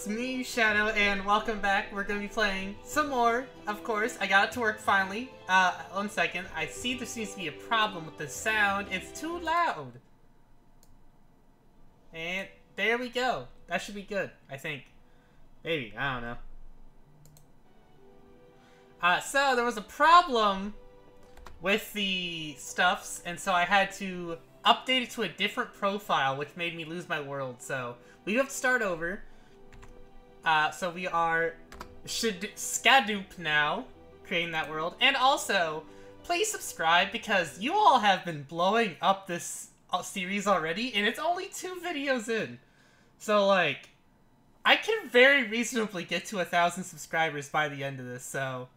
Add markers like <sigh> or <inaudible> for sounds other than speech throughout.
it's me, Shadow, and welcome back. We're gonna be playing some more, of course. I got it to work finally. Uh, one second. I see there seems to be a problem with the sound. It's too loud. And there we go. That should be good, I think. Maybe, I don't know. Uh, so there was a problem with the stuffs, and so I had to update it to a different profile, which made me lose my world, so we have to start over. Uh, so we are should Skadoop now, creating that world. And also, please subscribe because you all have been blowing up this uh, series already, and it's only two videos in. So, like, I can very reasonably get to a thousand subscribers by the end of this, so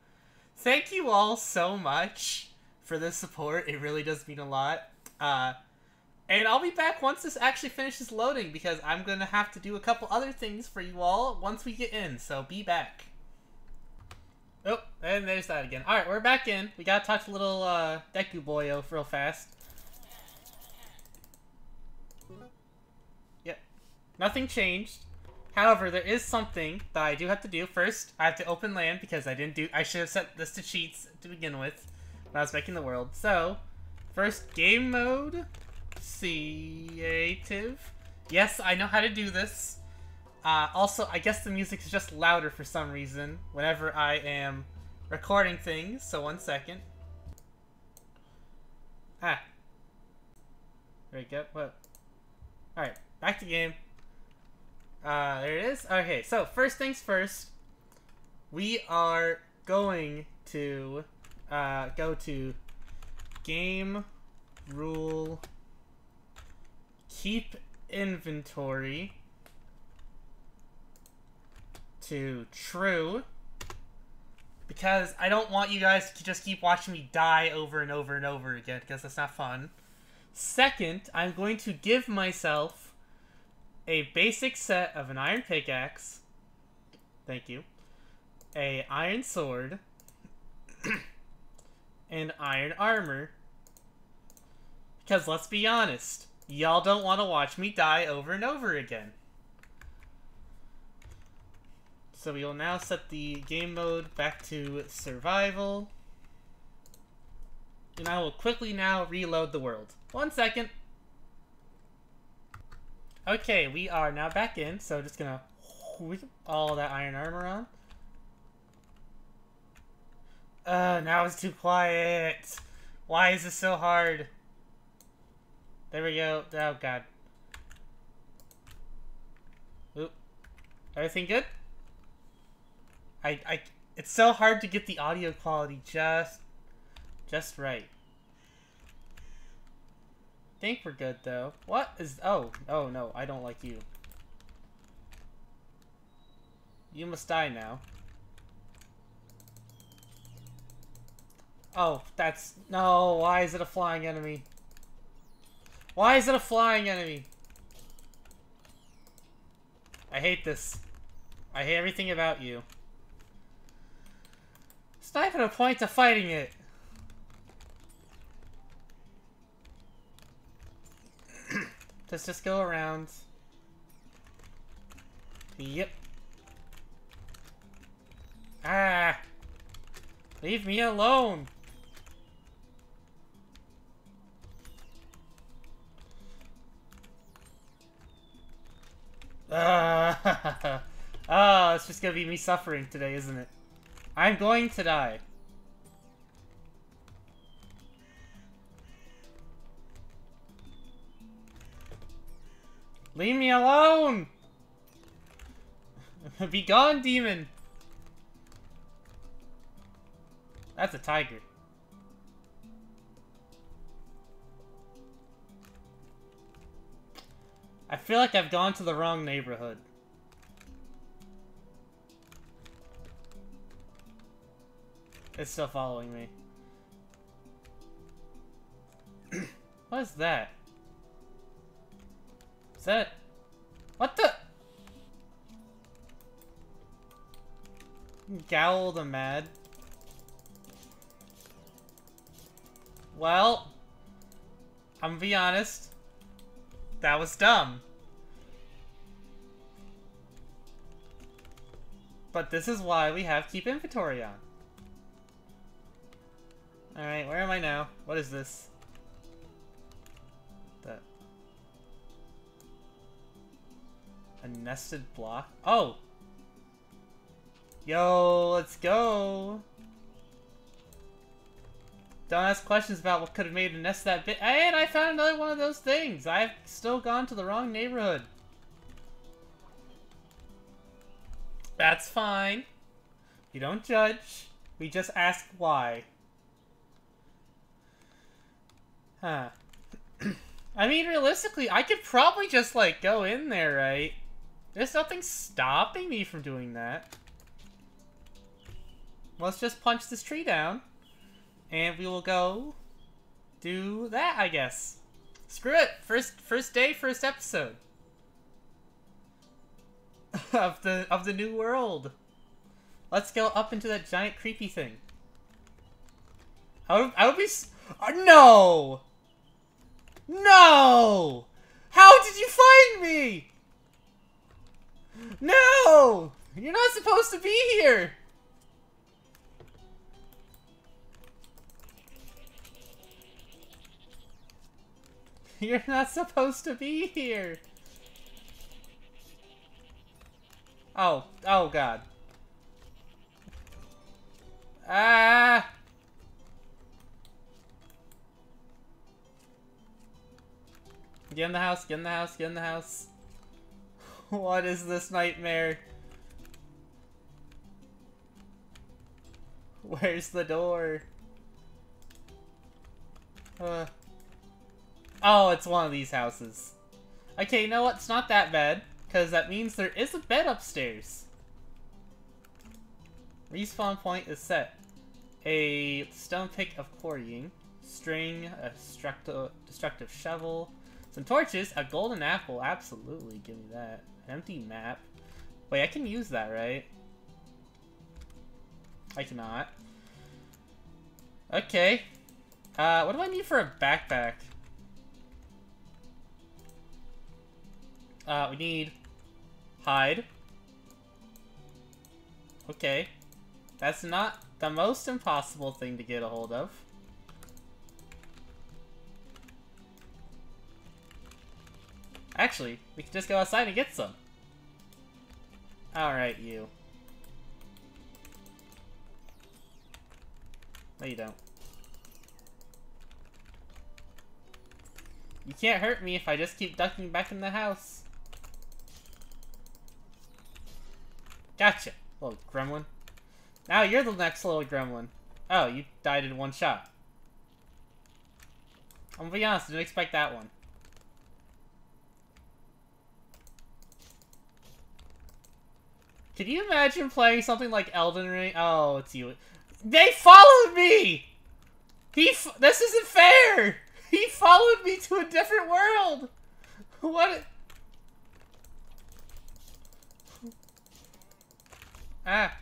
thank you all so much for the support. It really does mean a lot. Uh, and I'll be back once this actually finishes loading because I'm going to have to do a couple other things for you all once we get in, so be back. Oh, and there's that again. Alright, we're back in. We gotta talk to little uh, Deku Boyo real fast. Yep. Nothing changed. However, there is something that I do have to do. First, I have to open LAN because I didn't do- I should have set this to cheats to begin with when I was making the world. So, first, game mode creative. Yes, I know how to do this. Uh, also, I guess the music is just louder for some reason whenever I am recording things. So one second. Ah. There we go. What? Alright, back to game. Uh, there it is. Okay, so first things first. We are going to uh, go to game rule keep inventory to true because I don't want you guys to just keep watching me die over and over and over again because that's not fun. Second, I'm going to give myself a basic set of an iron pickaxe. Thank you. A iron sword <coughs> and iron armor. Because let's be honest, Y'all don't want to watch me die over and over again. So we will now set the game mode back to survival. And I will quickly now reload the world. One second. Okay, we are now back in, so just gonna all that iron armor on. Uh, now it's too quiet. Why is this so hard? There we go. Oh, God. Oop. Everything good? I, I, it's so hard to get the audio quality just, just right. think we're good, though. What is, oh, oh, no, I don't like you. You must die now. Oh, that's, no, why is it a flying enemy? Why is it a flying enemy? I hate this. I hate everything about you. It's not even a point to fighting it. <coughs> Let's just go around. Yep. Ah! Leave me alone! Uh, <laughs> oh, it's just gonna be me suffering today, isn't it? I'm going to die. Leave me alone! <laughs> Be gone, demon! That's a tiger. I feel like I've gone to the wrong neighborhood. It's still following me. <clears throat> what is that? Is that... What the... Gowl the Mad. Well, I'm gonna be honest. That was dumb. But this is why we have keep inventory on. Alright, where am I now? What is this? That. A nested block? Oh! Yo, let's go! Don't ask questions about what could have made a nest that big. And I found another one of those things! I've still gone to the wrong neighborhood. That's fine. You don't judge. We just ask why. Huh. <clears throat> I mean, realistically, I could probably just, like, go in there, right? There's nothing stopping me from doing that. Let's just punch this tree down. And we will go do that, I guess. Screw it! First first day, first episode. <laughs> of the of the new world. Let's go up into that giant creepy thing. I would, I would be... Uh, no! No! How did you find me? No! You're not supposed to be here! You're not supposed to be here! Oh, oh god. Ah! Get in the house, get in the house, get in the house. <laughs> what is this nightmare? Where's the door? Uh. Oh, it's one of these houses. Okay, you know what? It's not that bad. Because that means there is a bed upstairs. Respawn point is set. A stone pick of quarrying, string, a destructive, shovel, some torches, a golden apple, absolutely, give me that. An Empty map. Wait, I can use that, right? I cannot. Okay. Uh, what do I need for a backpack? Uh, we need hide. Okay. That's not the most impossible thing to get a hold of. Actually, we can just go outside and get some. Alright, you. No, you don't. You can't hurt me if I just keep ducking back in the house. Gotcha, little gremlin. Now you're the next little gremlin. Oh, you died in one shot. I'm gonna be honest, I didn't expect that one. Can you imagine playing something like Elden Ring? Oh, it's you. They followed me! He this isn't fair! He followed me to a different world! <laughs> What? Ah.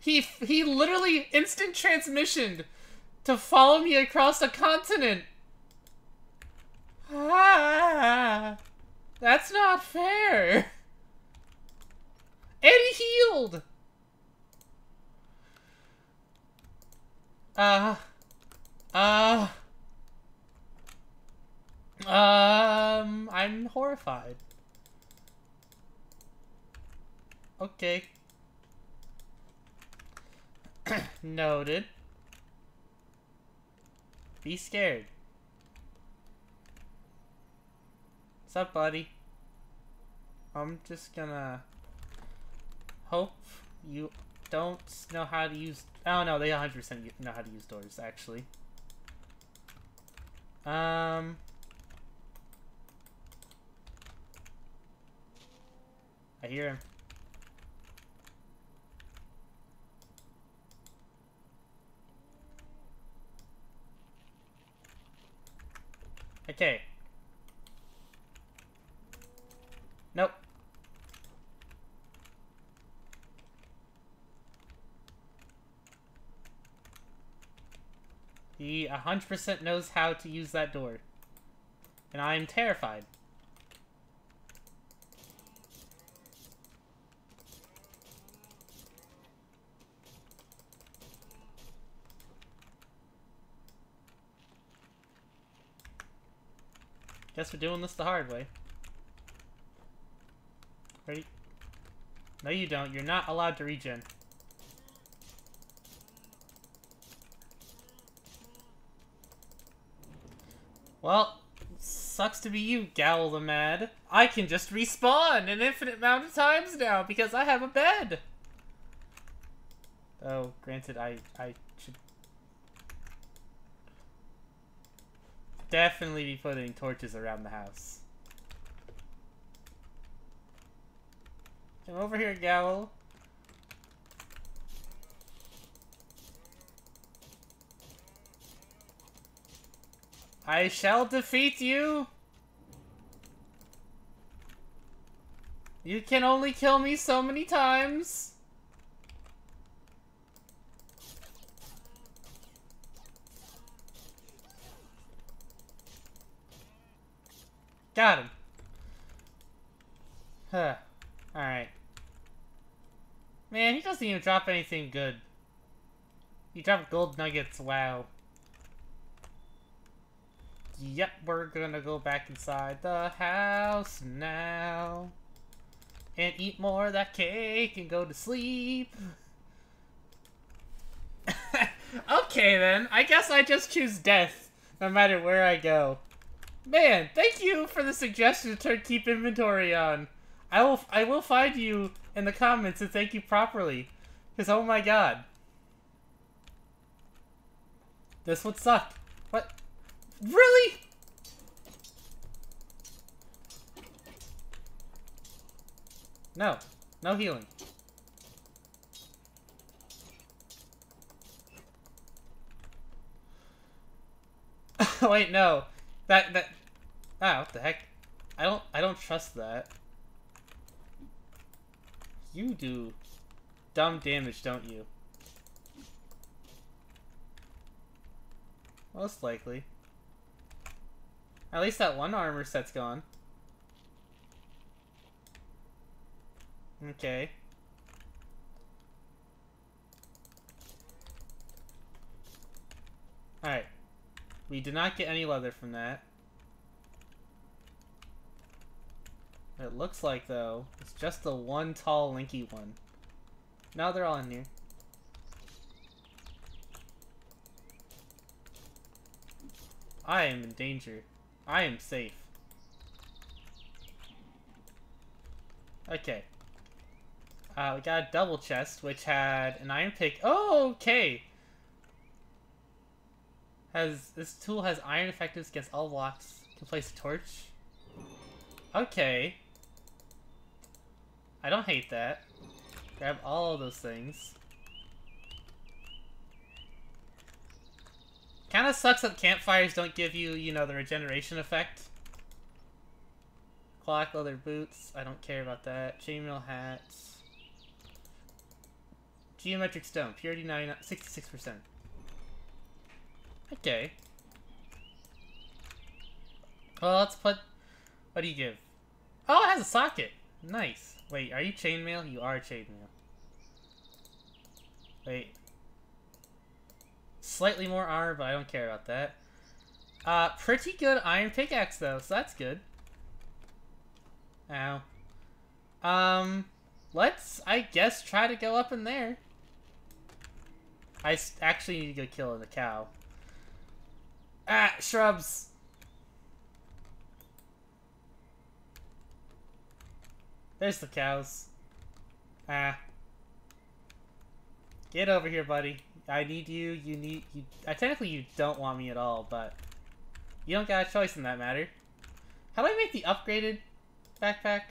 He he literally instant transmissioned to follow me across a continent. Ah, that's not fair. And he healed. Uh, uh, um, I'm horrified. Okay. <coughs> Noted. Be scared. What's up, buddy? I'm just gonna hope you don't know how to use... Oh, no, they 100% know how to use doors, actually. Um... I hear him. Okay. Nope. He 100% knows how to use that door. And I am terrified. Guess we're doing this the hard way. Ready? No, you don't. You're not allowed to regen. Well, sucks to be you, Gowl the Mad. I can just respawn an infinite amount of times now because I have a bed. Oh, granted, I, I definitely be putting torches around the house. Come over here, Gowl. I shall defeat you! You can only kill me so many times! Got him. Huh. Alright. Man, he doesn't even drop anything good. He dropped gold nuggets, wow. Yep, we're gonna go back inside the house now. And eat more of that cake and go to sleep. <laughs> okay then, I guess I just choose death, no matter where I go. Man, thank you for the suggestion to turn keep inventory on. I will I will find you in the comments and thank you properly. Because oh my god. This would suck. What? Really? No. No healing. <laughs> Wait, no. That, that... Ah, what the heck? I don't, I don't trust that. You do dumb damage, don't you? Most likely. At least that one armor set's gone. Okay. Alright. We did not get any leather from that. It looks like, though, it's just the one tall, linky one. Now they're all in here. I am in danger. I am safe. Okay. Uh, we got a double chest, which had an iron pick. Oh, okay. Has this tool has iron effectiveness against all blocks. Can place a torch. Okay. I don't hate that. Grab all of those things. Kind of sucks that campfires don't give you, you know, the regeneration effect. Clock, leather boots. I don't care about that. Chainmail hats. Geometric stone. Purity 99, 66%. Okay. Well, let's put... What do you give? Oh, it has a socket. Nice. Wait, are you chainmail? You are chainmail. Wait. Slightly more armor, but I don't care about that. Uh, pretty good iron pickaxe, though, so that's good. Ow. Um, let's, I guess, try to go up in there. I actually need to go kill the cow. Ah, shrubs! There's the cows. Ah. Get over here, buddy. I need you, you need, you, uh, technically you don't want me at all, but you don't got a choice in that matter. How do I make the upgraded backpack?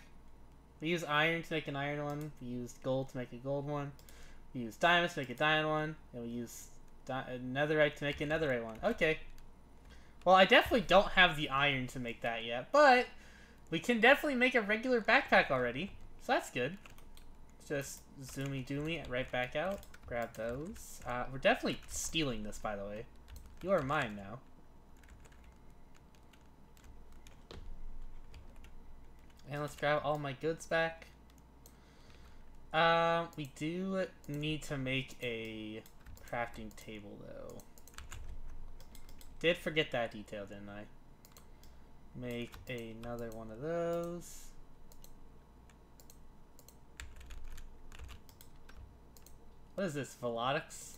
We use iron to make an iron one, we use gold to make a gold one, we use diamonds to make a diamond one, and we use netherite to make a netherite one. Okay. Well, I definitely don't have the iron to make that yet, but we can definitely make a regular backpack already, so that's good. Just zoomy doomy right back out. Grab those. Uh, we're definitely stealing this, by the way. You are mine now. And let's grab all my goods back. Um, we do need to make a crafting table, though. Did forget that detail, didn't I? Make another one of those. What is this, Velotics?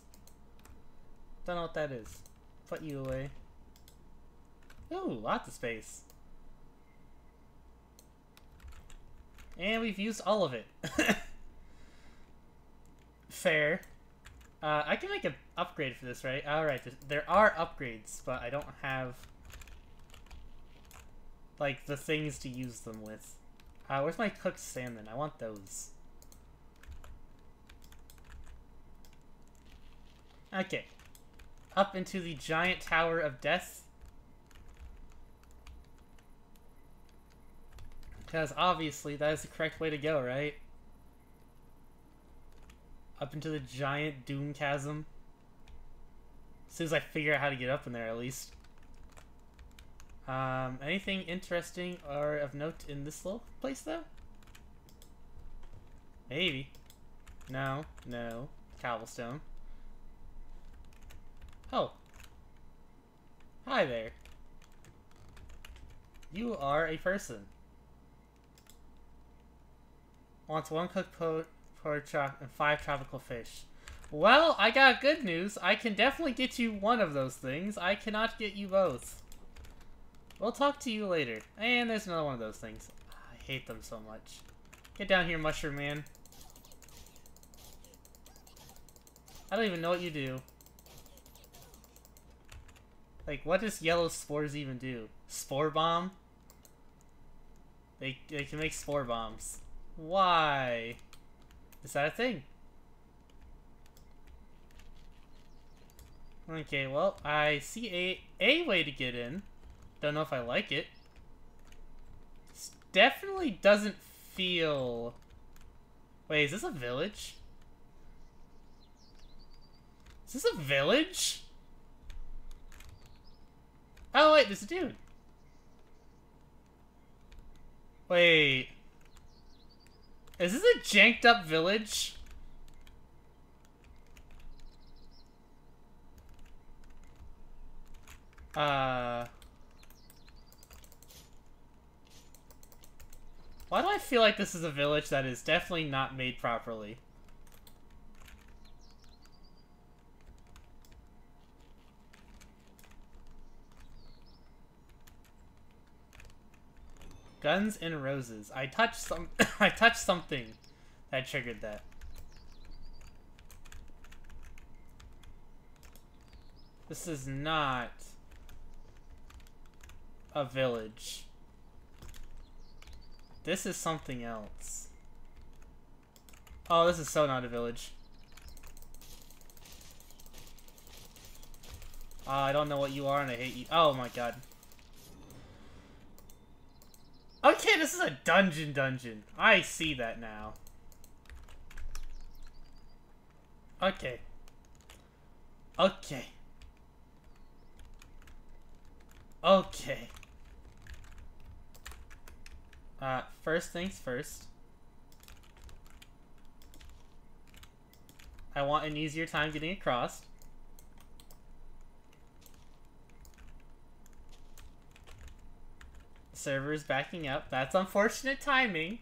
Don't know what that is. Put you away. Ooh, lots of space. And we've used all of it. <laughs> Fair. Uh, I can make an upgrade for this, right? Alright, there are upgrades, but I don't have, like, the things to use them with. Uh, where's my cooked salmon? I want those. Okay. Up into the giant tower of death. Because obviously that is the correct way to go, right? Up into the giant doom chasm. As soon as I figure out how to get up in there, at least. Um, anything interesting or of note in this little place, though? Maybe. No, no. Cobblestone. Oh. Hi there. You are a person. Wants one cooked po pork chop and five tropical fish. Well, I got good news. I can definitely get you one of those things. I cannot get you both. We'll talk to you later. And there's another one of those things. I hate them so much. Get down here, Mushroom Man. I don't even know what you do. Like, what does yellow spores even do? Spore bomb? They, they can make spore bombs. Why? Is that a thing? Okay, well, I see a, a way to get in. Don't know if I like it. This definitely doesn't feel... Wait, is this a village? Is this a village? Oh, wait, there's a dude. Wait. Is this a janked up village? Uh... Why do I feel like this is a village that is definitely not made properly? Guns and roses. I touched some. <coughs> I touched something that triggered that. This is not a village. This is something else. Oh, this is so not a village. Uh, I don't know what you are and I hate you. Oh my god. Okay, this is a dungeon dungeon. I see that now. Okay. Okay. Okay. Uh, first things first. I want an easier time getting across. server's backing up. That's unfortunate timing.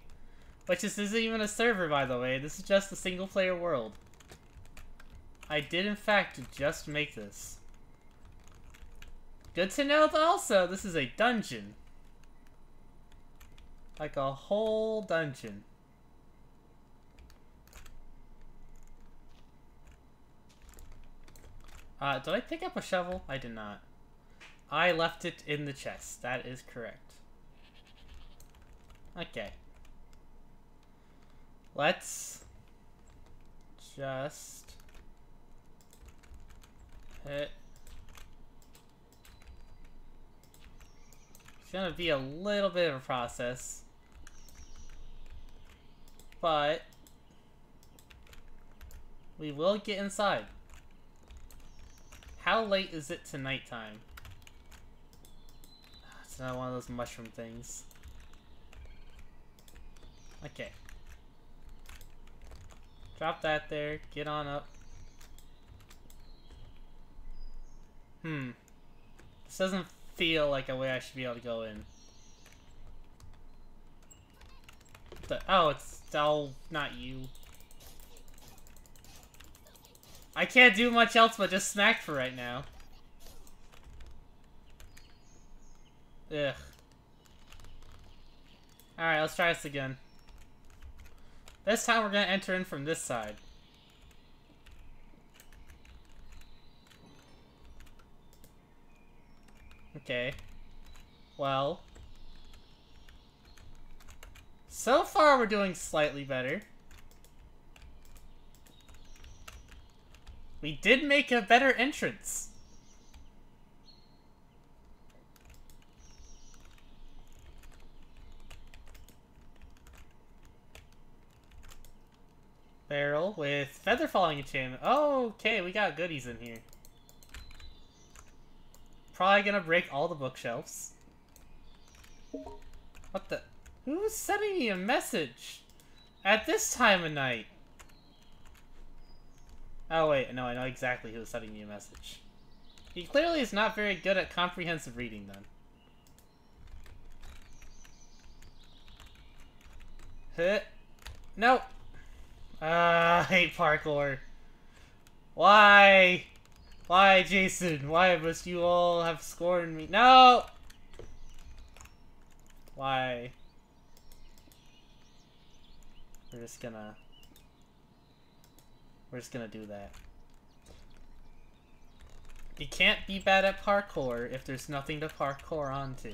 Which this isn't even a server, by the way. This is just a single-player world. I did, in fact, just make this. Good to know, also, this is a dungeon. Like a whole dungeon. Uh, did I pick up a shovel? I did not. I left it in the chest. That is correct. Okay. Let's just hit. It's gonna be a little bit of a process. But we will get inside. How late is it to nighttime? <sighs> It's not one of those mushroom things. Okay. Drop that there. Get on up. Hmm. This doesn't feel like a way I should be able to go in. The... Oh, it's... Oh, not you. I can't do much else but just smack for right now. Ugh. Alright, let's try this again. This time we're gonna enter in from this side. Okay. Well. So far we're doing slightly better. We did make a better entrance. Barrel with feather falling enchantment. Okay, we got goodies in here. Probably gonna break all the bookshelves. What the? Who's sending me a message? At this time of night? Oh wait, no, I know exactly who's sending me a message. He clearly is not very good at comprehensive reading then. Hit. Nope. Uh, I hate parkour. Why? Why, Jason? Why must you all have scorned me? No! Why? We're just gonna... We're just gonna do that. You can't be bad at parkour if there's nothing to parkour onto.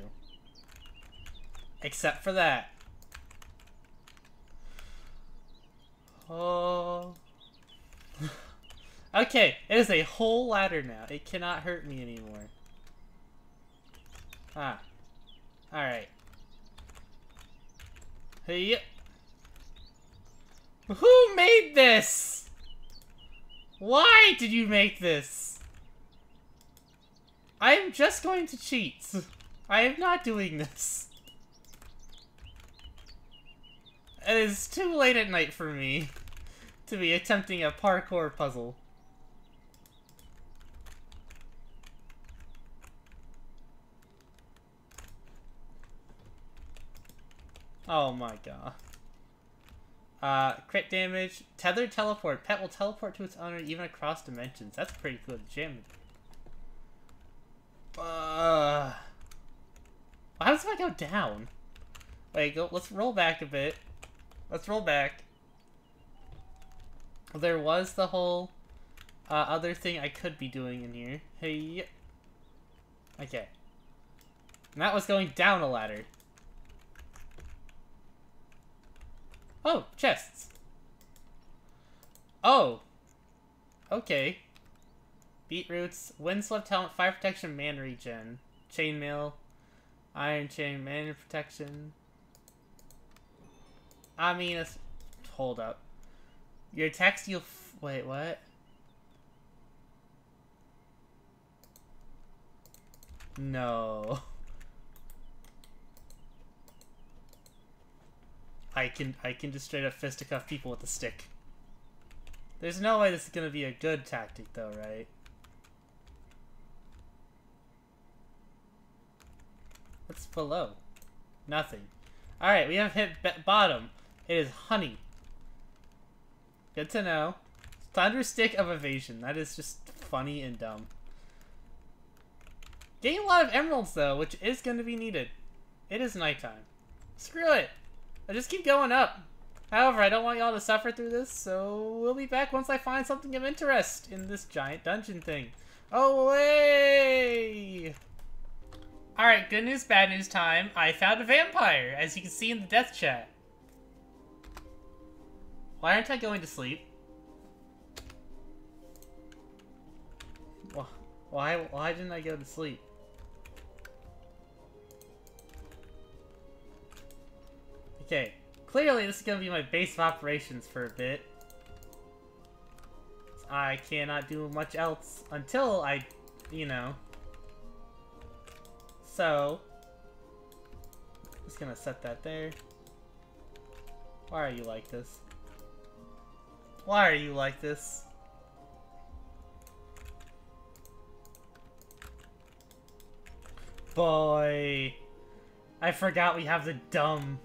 Except for that. Oh. <laughs> okay, it is a whole ladder now. It cannot hurt me anymore. Ah. Alright. Hey. Who made this? Why did you make this? I am just going to cheat. I am not doing this. It is too late at night for me to be attempting a parkour puzzle. Oh my god. Uh, crit damage, tethered teleport. Pet will teleport to its owner even across dimensions. That's pretty cool. Jam. Uh, how does I go down? Wait, go. Let's roll back a bit. Let's roll back. There was the whole uh, other thing I could be doing in here. Hey. Okay. And that was going down a ladder. Oh, chests. Oh. Okay. Beetroots, Windswept Helmet, Fire Protection, Man Regen, Chainmail, Iron Chain, Man Protection, I mean, it's... Hold up. Your text, you'll... Wait, what? No. <laughs> I can I can just straight up fisticuff people with a stick. There's no way this is gonna be a good tactic though, right? What's below? Nothing. Alright, we have hit bottom. It is honey. Good to know. Thunderstick of evasion. That is just funny and dumb. Getting a lot of emeralds though, which is going to be needed. It is nighttime. Screw it. I just keep going up. However, I don't want y'all to suffer through this, so we'll be back once I find something of interest in this giant dungeon thing. Oh, way! Alright, good news, bad news time. I found a vampire, as you can see in the death chat. Why aren't I going to sleep? Why, why didn't I go to sleep? Okay, clearly this is going to be my base of operations for a bit. I cannot do much else until I, you know. So, just gonna set that there. Why are you like this? Why are you like this? Boy. I forgot we have the dumb.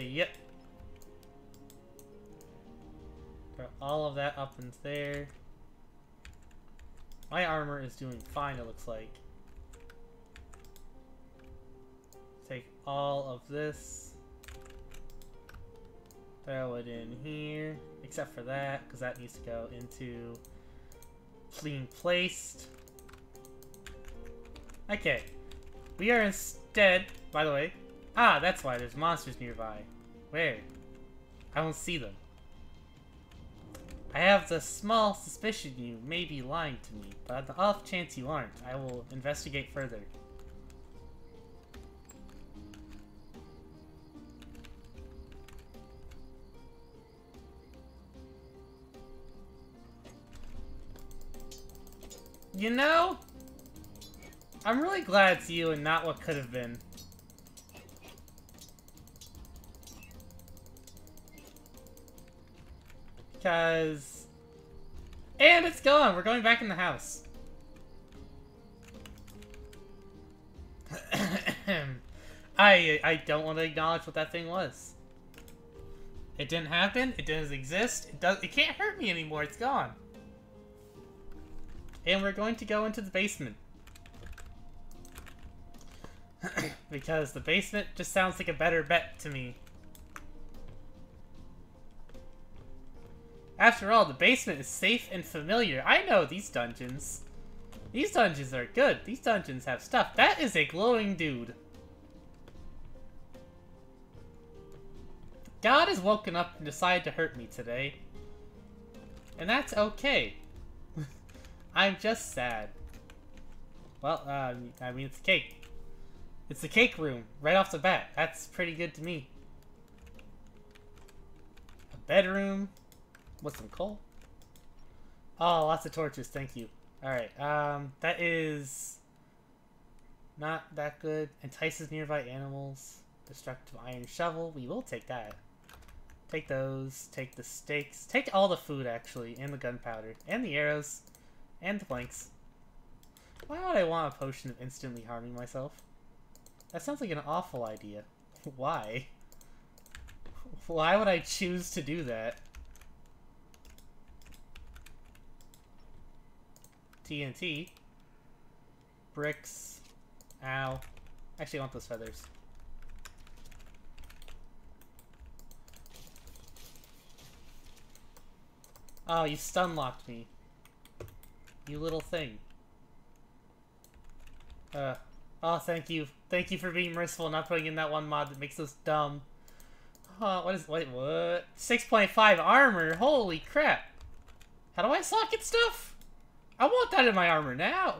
Yep. Throw all of that up into there. My armor is doing fine, it looks like. Take all of this. Throw it in here. Except for that, because that needs to go into clean placed. Okay. We are instead, by the way, ah, that's why there's monsters nearby. Where? I don't see them. I have the small suspicion you may be lying to me, but on the off chance you aren't, I will investigate further. You know, I'm really glad it's you and not what could have been. Because... And it's gone! We're going back in the house. <coughs> I I don't want to acknowledge what that thing was. It didn't happen. It doesn't exist. It does. It can't hurt me anymore. It's gone. And we're going to go into the basement. <coughs> because the basement just sounds like a better bet to me. After all, the basement is safe and familiar. I know these dungeons. These dungeons are good. These dungeons have stuff. That is a glowing dude. God has woken up and decided to hurt me today. And that's okay. <laughs> I'm just sad. Well, uh, I mean, it's cake. It's the cake room, right off the bat. That's pretty good to me. A bedroom with some coal. Oh, lots of torches, thank you. Alright, um, that is not that good. Entices nearby animals. Destructive iron shovel. We will take that. Take those. Take the steaks. Take all the food, actually, and the gunpowder. And the arrows. And the blanks. Why would I want a potion of instantly harming myself? That sounds like an awful idea. <laughs> Why? <laughs> Why would I choose to do that? TNT. Bricks. Ow. Actually, I want those feathers. Oh, you stun locked me. You little thing. Uh, oh, thank you. Thank you for being merciful and not putting in that one mod that makes us dumb. Oh, what is, wait, what? 6.5 armor? Holy crap. How do I socket stuff? I want that in my armor now.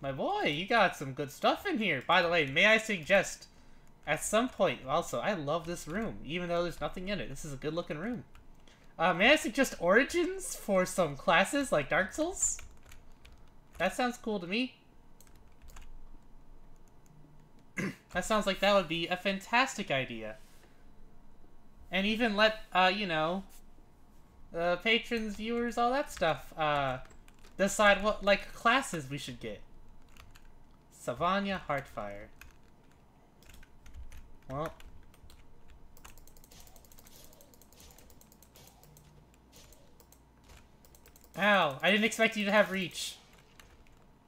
My boy, you got some good stuff in here. By the way, may I suggest, at some point, also, I love this room, even though there's nothing in it. This is a good looking room. Uh, may I suggest origins for some classes like Dark Souls? That sounds cool to me. <clears throat> that sounds like that would be a fantastic idea. And even let, uh, you know, uh, patrons, viewers, all that stuff, uh, decide what, like, classes we should get. Savanya Heartfire. Well, Ow, I didn't expect you to have reach.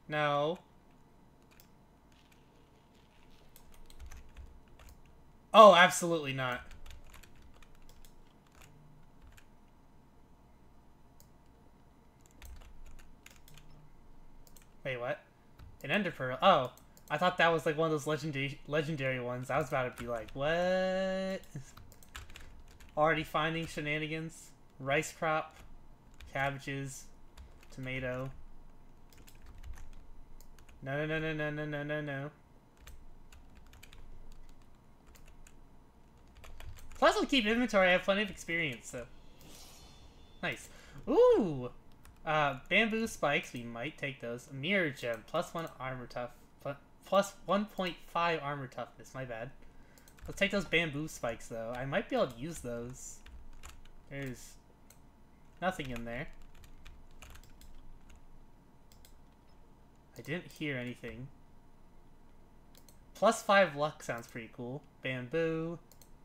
No. Oh, absolutely not. Wait, what? An ender pearl? Oh, I thought that was like one of those legendary legendary ones. I was about to be like, what? Already finding shenanigans. Rice crop cabbages, tomato. No, no, no, no, no, no, no, no. Plus, I'll keep inventory. I have plenty of experience, so. Nice. Ooh! Uh, bamboo spikes. We might take those. Mirror gem. Plus one armor tough. Plus 1.5 armor toughness. My bad. Let's take those bamboo spikes, though. I might be able to use those. There's Nothing in there. I didn't hear anything. Plus five luck sounds pretty cool. Bamboo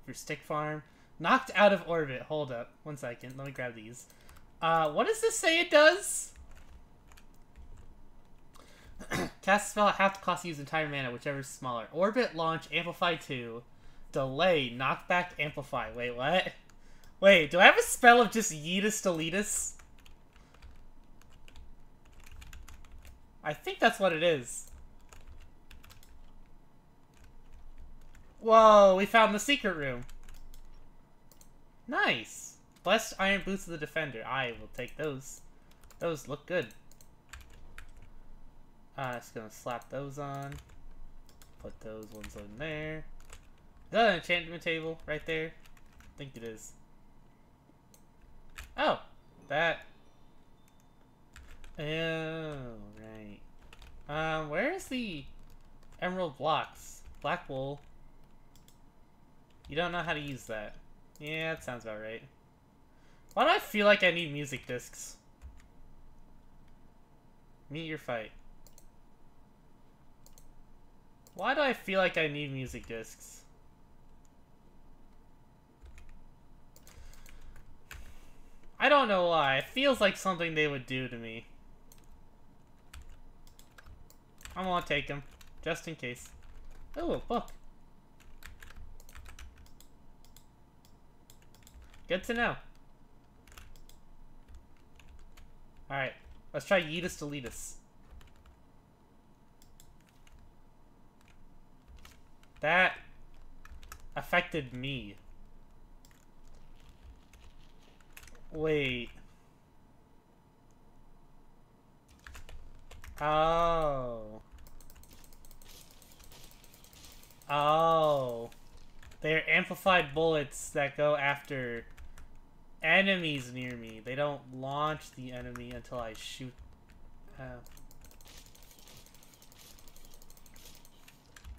for stick farm. Knocked out of orbit. Hold up. One second. Let me grab these. Uh, what does this say it does? <clears throat> Cast spell at half the cost to use entire mana, whichever is smaller. Orbit, launch, amplify 2. Delay, knockback, amplify. Wait, what? Wait, do I have a spell of just Yeetus Deletus? I think that's what it is. Whoa, we found the secret room. Nice. Blessed Iron Boots of the Defender. I will take those. Those look good. Uh, just gonna slap those on. Put those ones in there. Is an enchantment table right there? I think it is. Oh, that. Oh, right. Um, where's the emerald blocks? Black wool. You don't know how to use that. Yeah, that sounds about right. Why do I feel like I need music discs? Meet your fight. Why do I feel like I need music discs? I don't know why. It feels like something they would do to me. I'm gonna take them, just in case. Oh, a book. Good to know. Alright, let's try Yeetus Deletus. That affected me. Wait. Oh. Oh. They're amplified bullets that go after enemies near me. They don't launch the enemy until I shoot. Oh.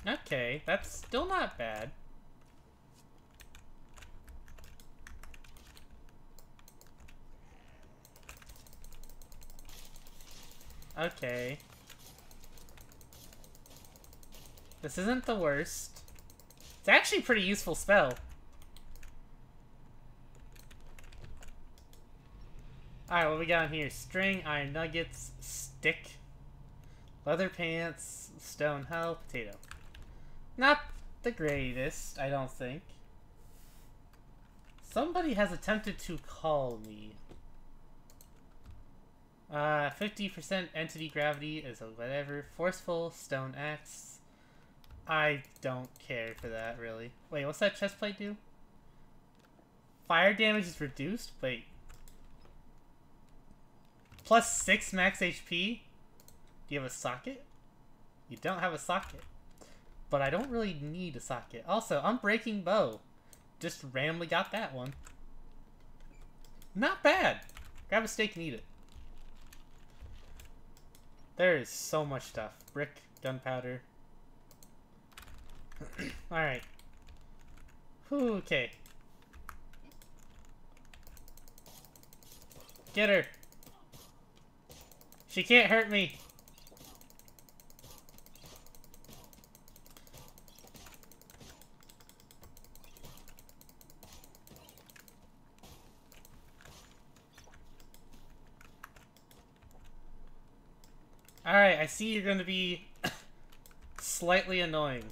Okay, that's still not bad. Okay. This isn't the worst. It's actually a pretty useful spell. Alright, what we got here? String, iron nuggets, stick, leather pants, stone hell, potato. Not the greatest, I don't think. Somebody has attempted to call me. Uh, 50% entity gravity is a whatever. Forceful, stone axe. I don't care for that, really. Wait, what's that chest plate do? Fire damage is reduced? Wait. Plus 6 max HP? Do you have a socket? You don't have a socket. But I don't really need a socket. Also, Unbreaking Bow. Just randomly got that one. Not bad. Grab a steak and eat it. There is so much stuff. Brick, gunpowder. <clears throat> Alright. Okay. Get her. She can't hurt me. Alright, I see you're going to be <coughs> slightly annoying.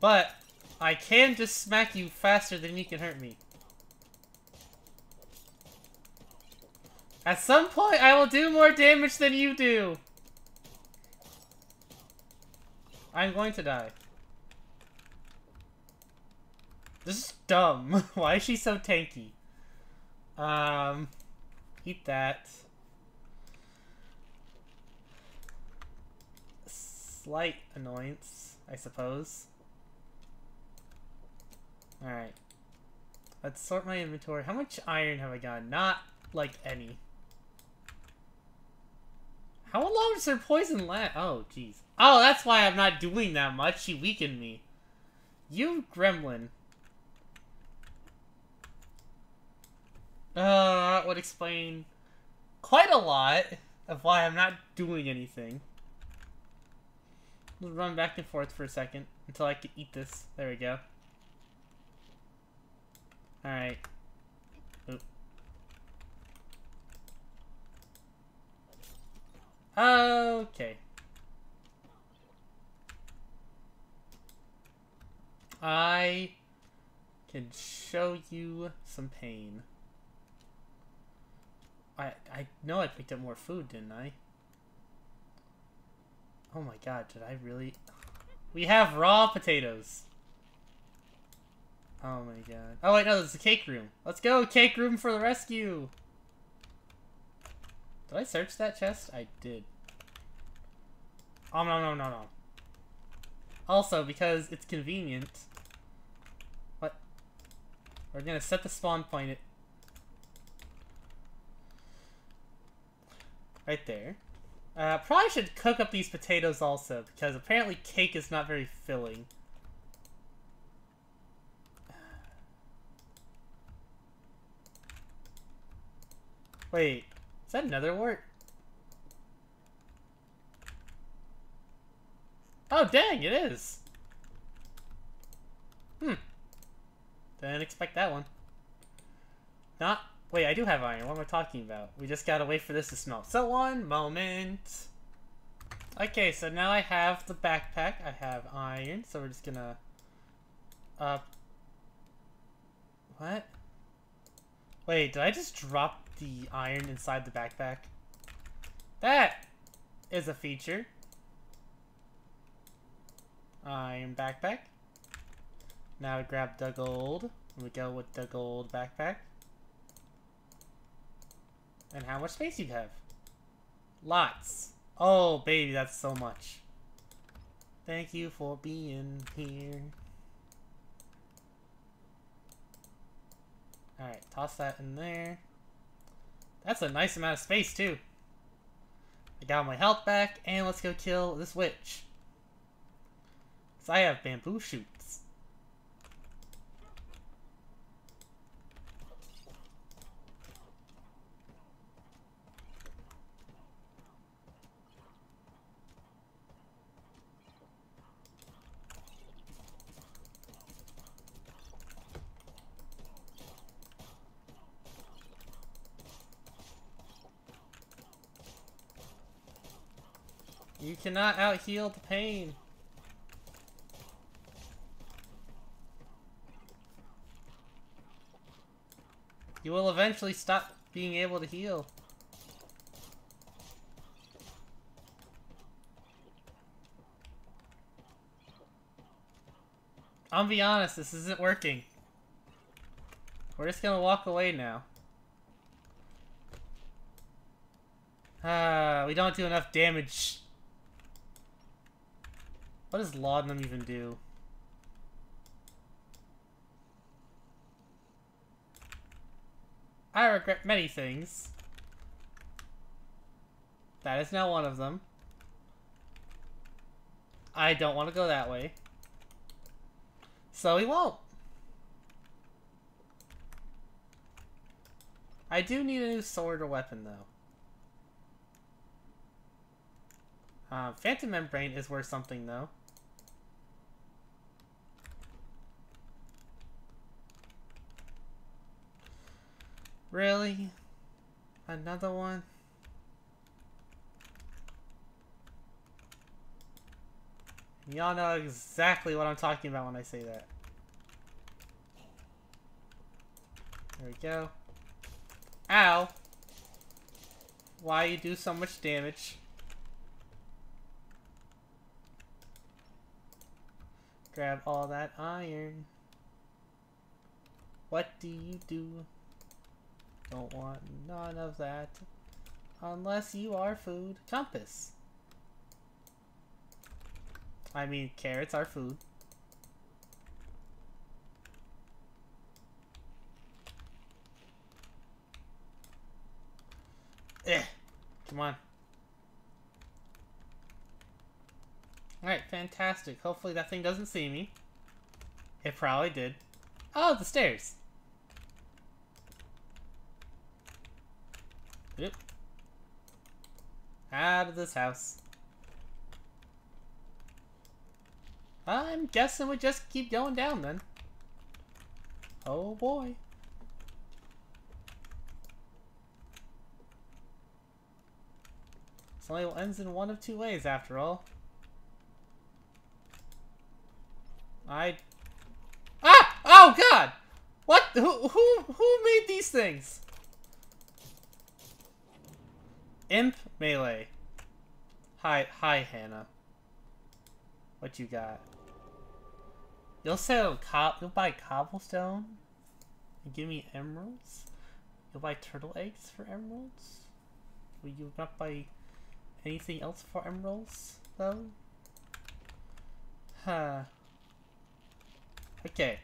But, I can just smack you faster than you can hurt me. At some point, I will do more damage than you do. I'm going to die. This is dumb. <laughs> Why is she so tanky? Um... Keep that. Slight annoyance, I suppose. Alright. Let's sort my inventory. How much iron have I got? Not, like, any. How long does her poison last? Oh, jeez. Oh, that's why I'm not doing that much. She weakened me. You gremlin. Uh, that would explain quite a lot of why I'm not doing anything. Just run back and forth for a second until I can eat this. There we go. Alright. Okay. I can show you some pain. I I know I picked up more food, didn't I? Oh my god, did I really? We have raw potatoes. Oh my god. Oh wait, no, there's a cake room. Let's go, cake room for the rescue! Did I search that chest? I did. Oh, no, no, no, no. Also, because it's convenient. What? We're gonna set the spawn point at... Right there. Uh, probably should cook up these potatoes also, because apparently cake is not very filling. Wait, that another wart? Oh, dang, it is. Hmm. Didn't expect that one. Not... Wait, I do have iron. What am I talking about? We just gotta wait for this to smelt. So, one moment. Okay, so now I have the backpack. I have iron, so we're just gonna... Uh... What? Wait, did I just drop the iron inside the backpack. That is a feature. Iron backpack. Now we grab the gold. We go with the gold backpack. And how much space you have? Lots. Oh, baby, that's so much. Thank you for being here. Alright, toss that in there. That's a nice amount of space, too. I got my health back, and let's go kill this witch. So I have bamboo shoots. Cannot out-heal the pain. You will eventually stop being able to heal. I'll be honest, this isn't working. We're just gonna walk away now. Ah, uh, we don't do enough damage. What does laudanum even do? I regret many things. That is now one of them. I don't want to go that way. So we won't. I do need a new sword or weapon, though. Uh, Phantom Membrane is worth something, though. Really? Another one? Y'all know exactly what I'm talking about when I say that. There we go. Ow! Why you do so much damage? Grab all that iron. What do you do? Don't want none of that. Unless you are food. Compass. I mean, carrots are food. Eh. Come on. Alright, fantastic. Hopefully that thing doesn't see me. It probably did. Oh, the stairs. Yep. Out of this house. I'm guessing we just keep going down then. Oh boy. This only ends in one of two ways after all. I... Ah! Oh god! What? Who, who, who made these things? Imp Melee. Hi, hi, Hannah. What you got? You'll sell co you'll buy cobblestone and give me emeralds? You'll buy turtle eggs for emeralds? Will you not buy anything else for emeralds, though? Huh. Okay.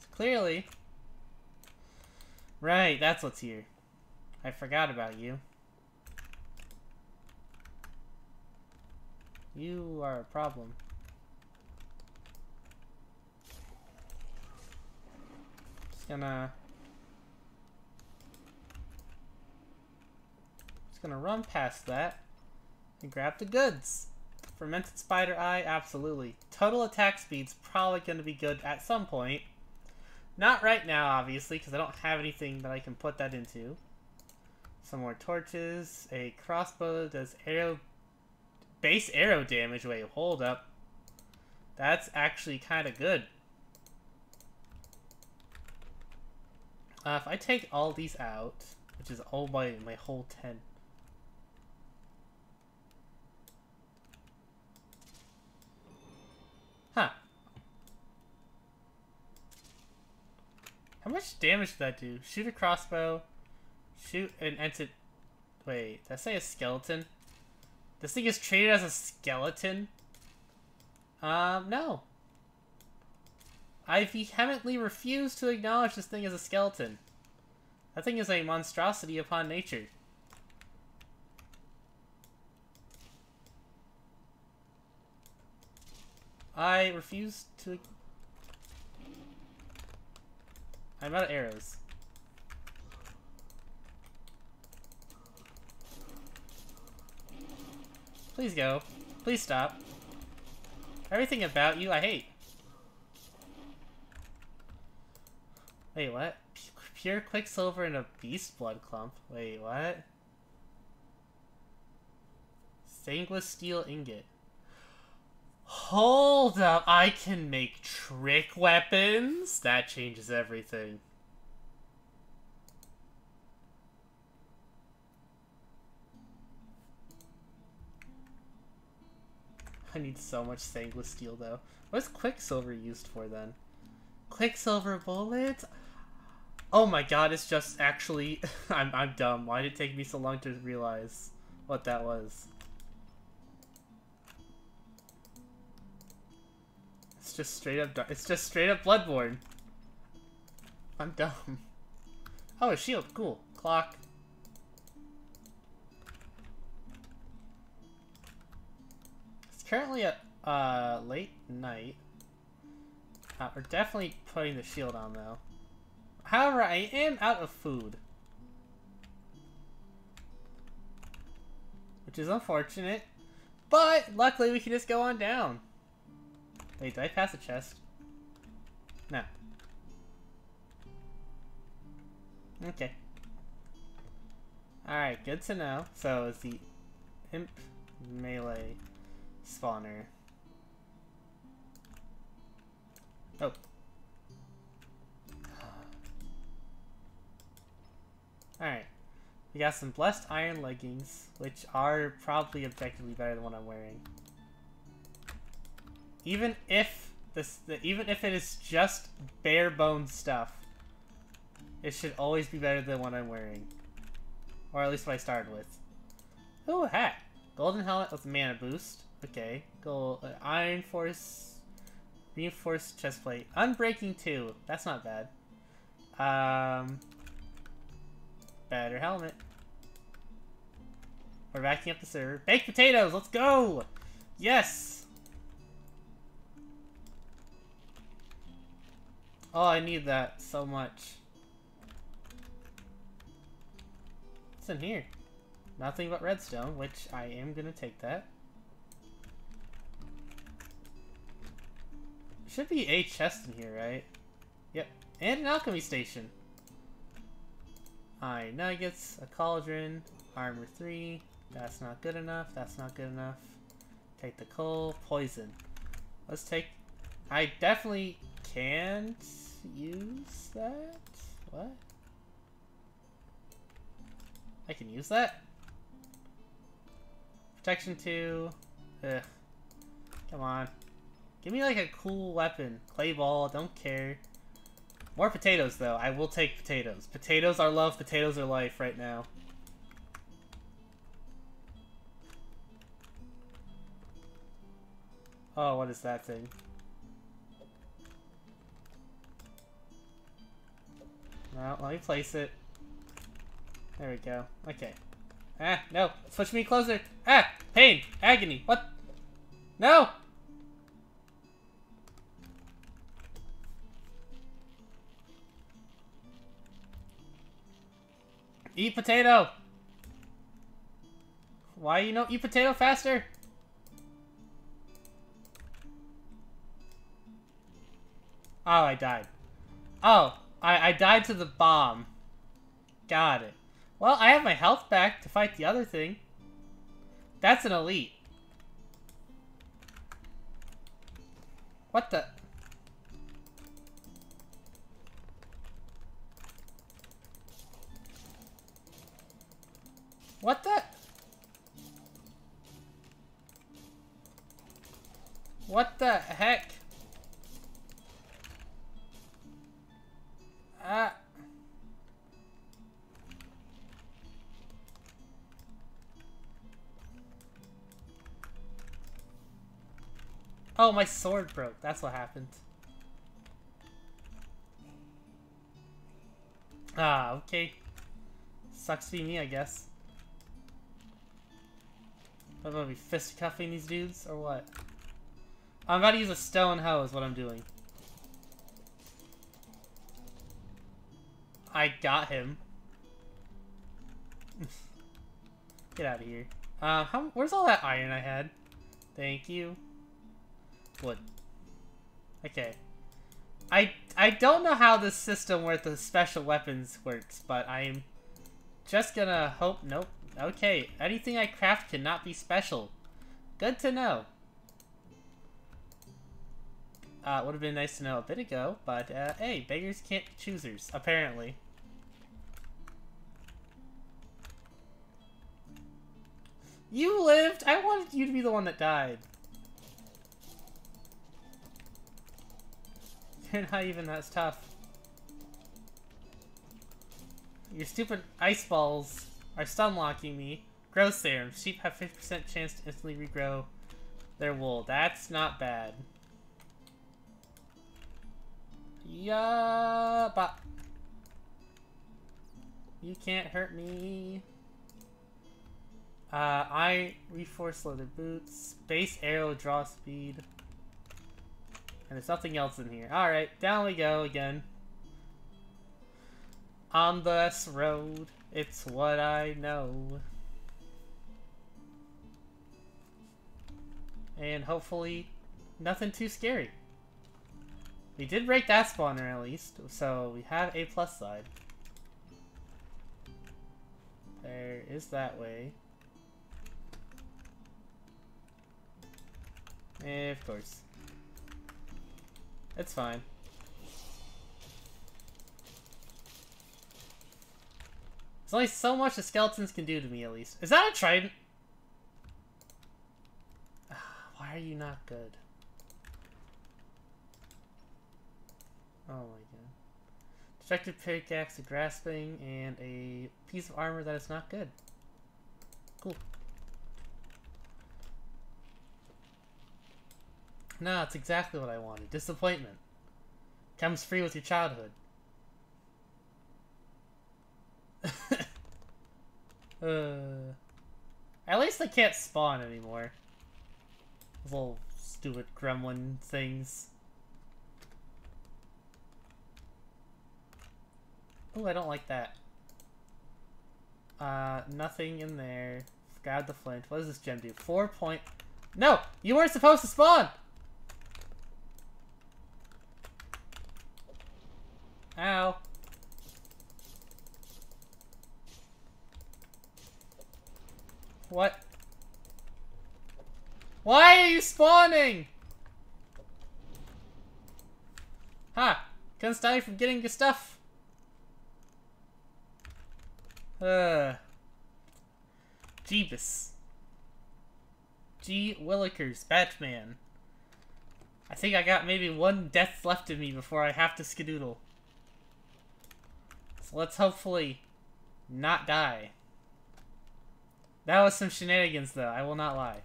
So clearly... Right, that's what's here. I forgot about you. You are a problem. Just gonna... Just gonna run past that and grab the goods. Fermented spider eye, absolutely. Total attack speed's probably gonna be good at some point. Not right now, obviously, because I don't have anything that I can put that into. Some more torches. A crossbow does arrow base arrow damage. Wait, hold up. That's actually kind of good. Uh, if I take all these out, which is all my, my whole 10. Huh. How much damage did that do? Shoot a crossbow. Shoot an entity. Wait, did I say a skeleton? This thing is treated as a skeleton? Um, no. I vehemently refuse to acknowledge this thing as a skeleton. That thing is a monstrosity upon nature. I refuse to... I'm out of arrows. Please go. Please stop. Everything about you I hate. Wait, what? Pure Quicksilver and a Beast Blood clump. Wait, what? Stainless Steel Ingot. Hold up, I can make trick weapons? That changes everything. I need so much stainless steel though. What's Quicksilver used for then? Quicksilver bullets? Oh my god, it's just actually... <laughs> I'm, I'm dumb. Why did it take me so long to realize what that was? It's just straight up... It's just straight up Bloodborne. I'm dumb. <laughs> Oh, a shield. Cool. Clock. Currently at uh, late night. Uh, we're definitely putting the shield on, though. However, I am out of food. Which is unfortunate. But, luckily, we can just go on down. Wait, did I pass a chest? No. Okay. Alright, good to know. So, is the imp melee spawner. Oh. Alright. We got some Blessed Iron leggings, which are probably objectively better than what I'm wearing. Even if this, even if it is just bare bones stuff, it should always be better than what I'm wearing. Or at least what I started with. Oh, hat. Golden helmet with mana boost. Okay. Gold. Uh, Iron Force. Reinforced chestplate. Unbreaking 2. That's not bad. Um. Better helmet. We're backing up the server. Baked potatoes! Let's go! Yes! Oh, I need that so much. What's in here? Nothing but redstone, which I am gonna take that. Should be a chest in here, right? Yep. And an alchemy station. Alright, nuggets, a cauldron, armor 3. That's not good enough. That's not good enough. Take the coal. Poison. Let's take... I definitely can't use that? What? I can use that? Protection 2. Ugh. Come on. Give me like a cool weapon. Clay ball, don't care. More potatoes though. I will take potatoes. Potatoes are love, potatoes are life right now. Oh, what is that thing? No, let me place it. There we go. Okay. Ah, no. Switch me closer. Ah! Pain! Agony! What? No! Eat potato! Why you no eat potato faster? Oh, I died. Oh, I, I died to the bomb. Got it. Well, I have my health back to fight the other thing. That's an elite. What the? What the? What the heck? Ah. Oh, my sword broke. That's what happened. Ah, okay. Sucks to be me, I guess. I'm gonna be fist cuffing these dudes, or what? I'm about to use a stone hoe is what I'm doing. I got him. <laughs> Get out of here. Uh, how, where's all that iron I had? Thank you. Wood. Okay. I I don't know how this system with the special weapons works, but I'm just gonna hope. Nope. Okay. Anything I craft cannot be special. Good to know. Uh, would have been nice to know a bit ago, but uh, hey, beggars can't be choosers, apparently. You lived! I wanted you to be the one that died. <laughs> You're not even that tough. Your stupid ice balls are stun locking me. Growth serum. Sheep have 50% chance to instantly regrow their wool. That's not bad. Yeah, but you can't hurt me. Uh, I reforce leather boots, base arrow draw speed. And there's nothing else in here. Alright, down we go again. On this road, it's what I know. And hopefully, nothing too scary. We did break that spawner at least, so we have a plus side. There is that way. Eh, of course. It's fine. There's only so much the skeletons can do to me, at least. Is that a trident? Ah, why are you not good? Oh my god. Destructive pickaxe, a grasping, and a piece of armor that is not good. Cool. No, it's exactly what I wanted. Disappointment. Comes free with your childhood. <laughs> Uh, at least they can't spawn anymore. Those little stupid gremlin things. Oh, I don't like that. Uh, nothing in there. Grab the flint. What does this gem do? Four point... No! You weren't supposed to spawn! Ow. What? Why are you spawning? Ha! Huh. Couldn't stop you from getting your stuff. Uh. Jeebus. G. Willikers, Batman. I think I got maybe one death left in me before I have to skedoodle. So let's hopefully not die. That was some shenanigans, though. I will not lie.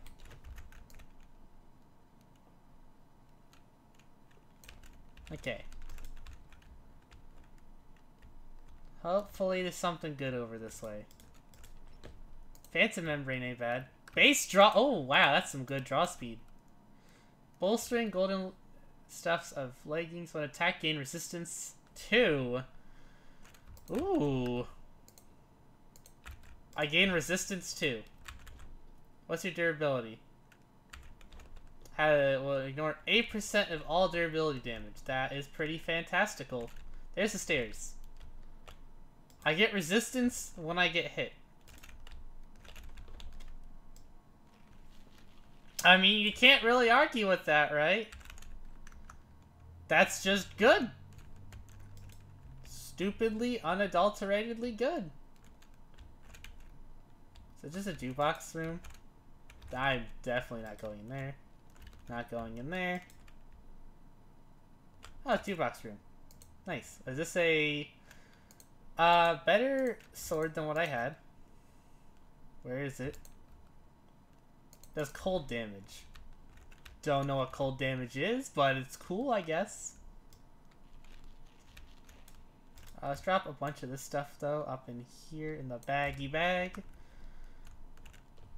Okay. Hopefully there's something good over this way. Phantom Membrane ain't bad. Base draw- oh wow, that's some good draw speed. Bolstering golden stuffs of leggings when attack gain resistance 2. Ooh. I gain resistance too. What's your durability? Have, well, ignore 8% of all durability damage. That is pretty fantastical. There's the stairs. I get resistance when I get hit. I mean, you can't really argue with that, right? That's just good. Stupidly, unadulteratedly good. Is it just a jukebox room? I'm definitely not going in there. Not going in there. Oh, jukebox room. Nice. Is this a uh, better sword than what I had? Where is it? Does cold damage. Don't know what cold damage is, but it's cool, I guess. Uh, let's drop a bunch of this stuff, though, up in here in the baggy bag.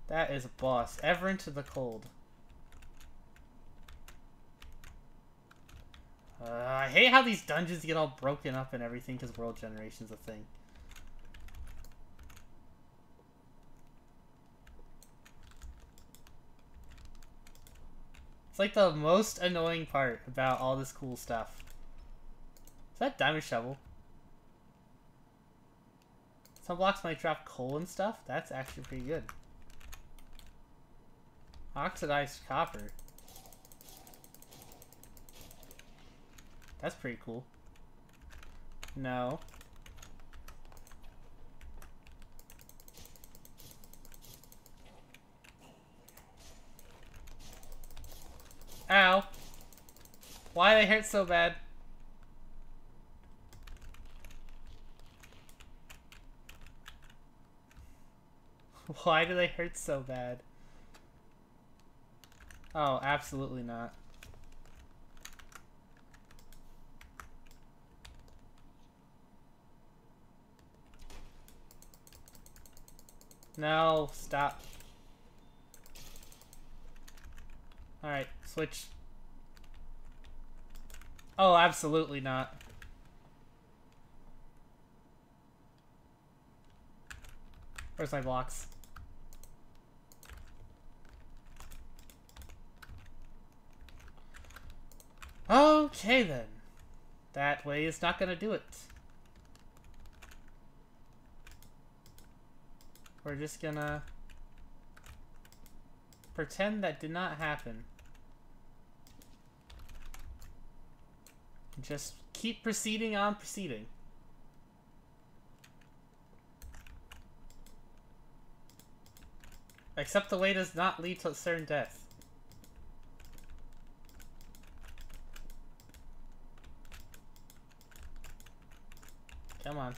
That is a boss. Ever into the cold. Uh, I hate how these dungeons get all broken up and everything because world generation's a thing. It's like the most annoying part about all this cool stuff. Is that diamond shovel? Some blocks might drop coal and stuff. That's actually pretty good. Oxidized copper. That's pretty cool. No. Ow. Why they hurt so bad? <laughs> Why do they hurt so bad? Oh, absolutely not. No, stop. Alright, switch. Oh, absolutely not. Where's my blocks? Okay then. That way is not gonna do it. We're just gonna pretend that did not happen. Just keep proceeding on proceeding. Except the way does not lead to certain death. Come on.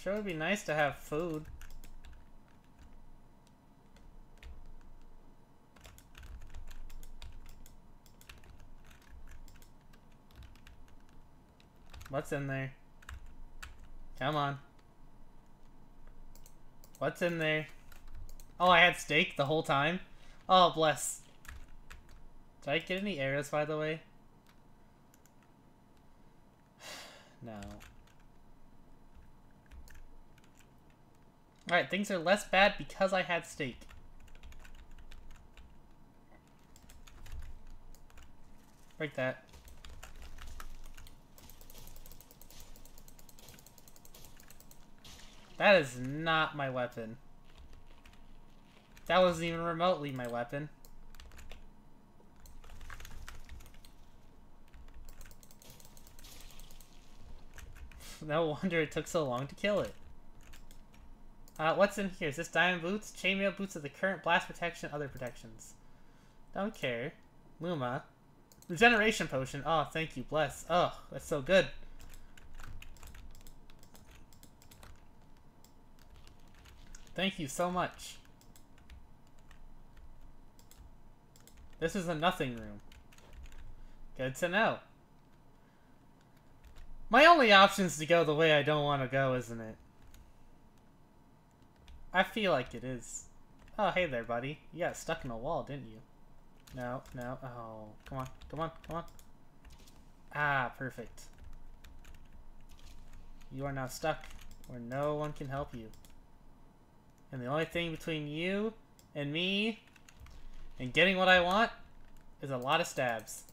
Sure would be nice to have food. What's in there? Come on. What's in there? Oh, I had steak the whole time? Oh, bless. Did I get any arrows, by the way? No. Alright, things are less bad because I had steak. Break that. That is not my weapon. That wasn't even remotely my weapon. No wonder it took so long to kill it. Uh, what's in here? Is this diamond boots? Chainmail boots of the current blast protection, other protections. Don't care. Luma. Regeneration potion. Oh, thank you. Bless. Oh, that's so good. Thank you so much. This is a nothing room. Good to know. My only option is to go the way I don't want to go, isn't it? I feel like it is. Oh, hey there, buddy. You got stuck in a wall, didn't you? No, no. Oh, come on, come on, come on. Ah, perfect. You are now stuck where no one can help you. And the only thing between you and me and getting what I want is a lot of stabs.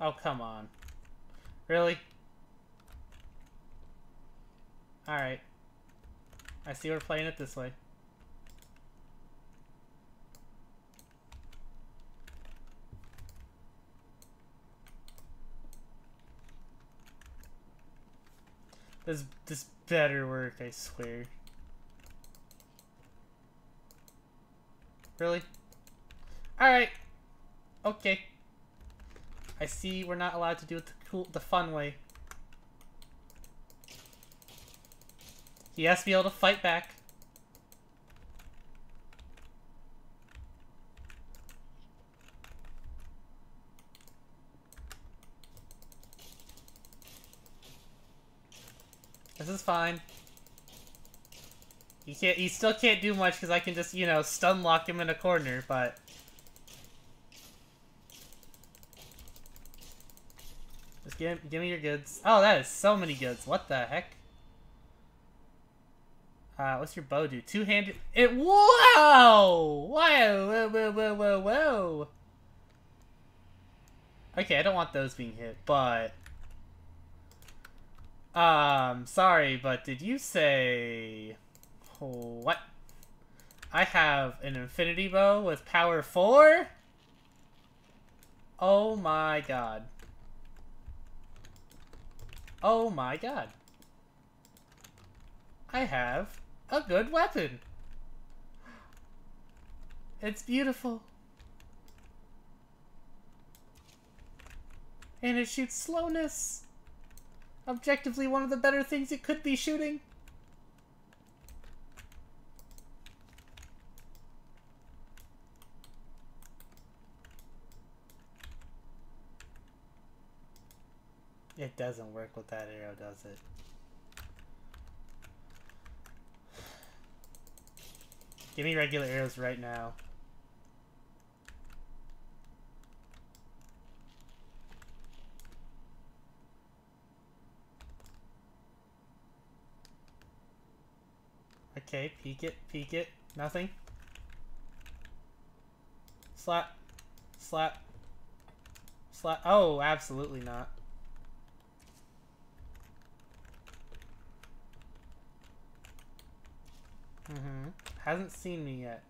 Oh, come on. Really? Alright. I see we're playing it this way. This, this better work, I swear. Really? Alright. Okay. I see we're not allowed to do it the cool, the fun way. He has to be able to fight back. This is fine. He can't. He still can't do much because I can just, you know, stun lock him in a corner. But give give me your goods. Oh, that is so many goods. What the heck? Uh, what's your bow do? Two-handed. It. Whoa! Whoa! Whoa! Whoa! Whoa! Whoa! Whoa! Okay, I don't want those being hit, but um, sorry, but did you say... What? I have an infinity bow with power 4? Oh my god. Oh my god. I have a good weapon. It's beautiful. And it shoots slowness objectively one of the better things it could be shooting. It doesn't work with that arrow, does it? Give me regular arrows right now. Okay, peek it, peek it. Nothing. Slap. Slap. Slap. Oh, absolutely not. Mm-hmm. Hasn't seen me yet.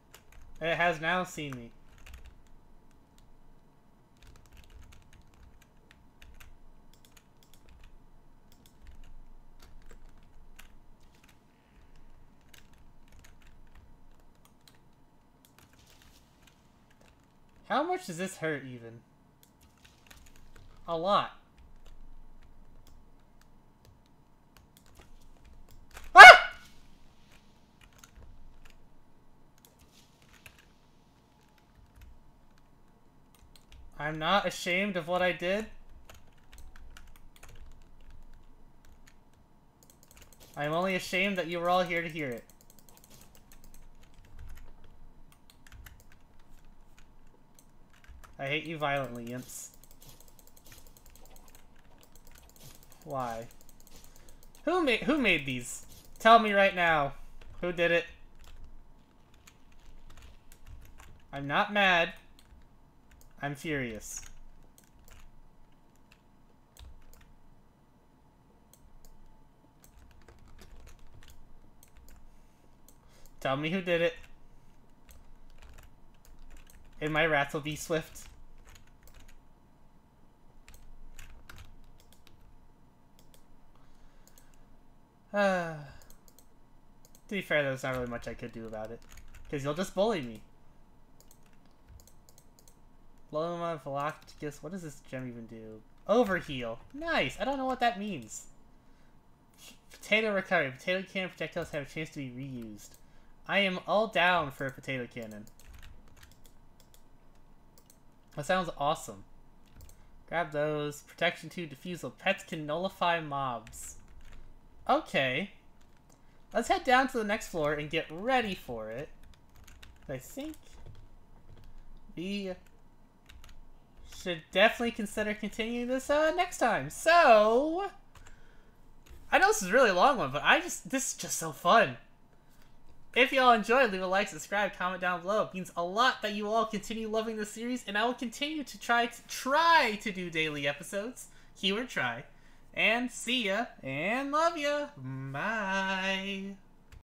It has now seen me. How much does this hurt, even? A lot. Ah! I'm not ashamed of what I did. I'm only ashamed that you were all here to hear it. I hate you violently, imps. Why? Who made who made these? Tell me right now. Who did it? I'm not mad. I'm furious. Tell me who did it. And my wrath will be swift. Uh, <sighs> to be fair, there's not really much I could do about it. Because you'll just bully me. Loma Velocicus, what does this gem even do? Overheal. Nice! I don't know what that means. Potato recovery. Potato cannon projectiles have a chance to be reused. I am all down for a potato cannon. That sounds awesome. Grab those. Protection 2 defusal. Pets can nullify mobs. Okay. Let's head down to the next floor and get ready for it. I think we should definitely consider continuing this uh, next time. So, I know this is a really long one, but I just this is just so fun. If y'all enjoyed, leave a like, subscribe, comment down below. It means a lot that you all continue loving the series, and I will continue to try to try to do daily episodes. Keyword try. And see ya, and love ya. Bye.